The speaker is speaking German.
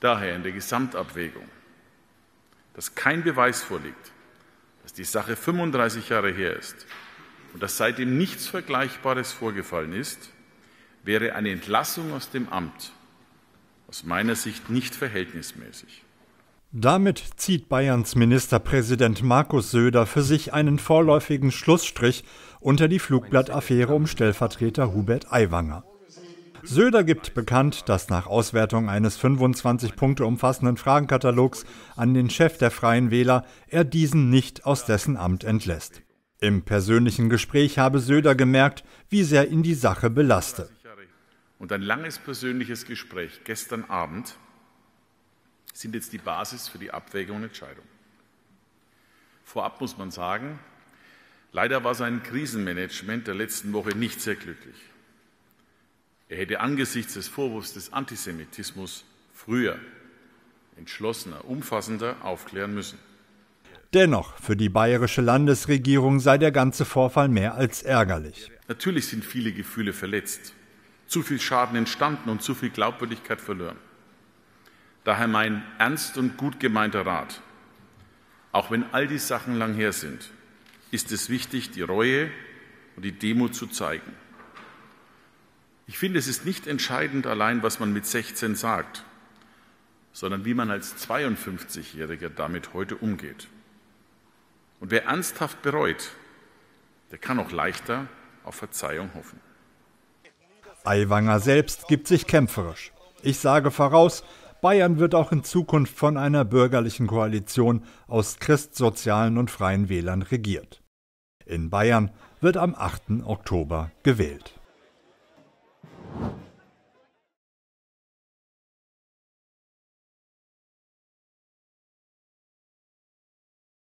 Daher in der Gesamtabwägung, dass kein Beweis vorliegt, dass die Sache 35 Jahre her ist und dass seitdem nichts Vergleichbares vorgefallen ist, wäre eine Entlassung aus dem Amt aus meiner Sicht nicht verhältnismäßig. Damit zieht Bayerns Ministerpräsident Markus Söder für sich einen vorläufigen Schlussstrich unter die Flugblattaffäre um Stellvertreter Hubert Aiwanger. Söder gibt bekannt, dass nach Auswertung eines 25 Punkte umfassenden Fragenkatalogs an den Chef der Freien Wähler er diesen nicht aus dessen Amt entlässt. Im persönlichen Gespräch habe Söder gemerkt, wie sehr ihn die Sache belaste. Und ein langes persönliches Gespräch gestern Abend sind jetzt die Basis für die Abwägung und Entscheidung. Vorab muss man sagen, leider war sein Krisenmanagement der letzten Woche nicht sehr glücklich. Er hätte angesichts des Vorwurfs des Antisemitismus früher, entschlossener, umfassender aufklären müssen. Dennoch, für die bayerische Landesregierung sei der ganze Vorfall mehr als ärgerlich. Natürlich sind viele Gefühle verletzt, zu viel Schaden entstanden und zu viel Glaubwürdigkeit verloren. Daher mein ernst und gut gemeinter Rat. Auch wenn all die Sachen lang her sind, ist es wichtig, die Reue und die Demut zu zeigen. Ich finde, es ist nicht entscheidend allein, was man mit 16 sagt, sondern wie man als 52-Jähriger damit heute umgeht. Und wer ernsthaft bereut, der kann auch leichter auf Verzeihung hoffen. Aiwanger selbst gibt sich kämpferisch. Ich sage voraus, Bayern wird auch in Zukunft von einer bürgerlichen Koalition aus christsozialen und freien Wählern regiert. In Bayern wird am 8. Oktober gewählt.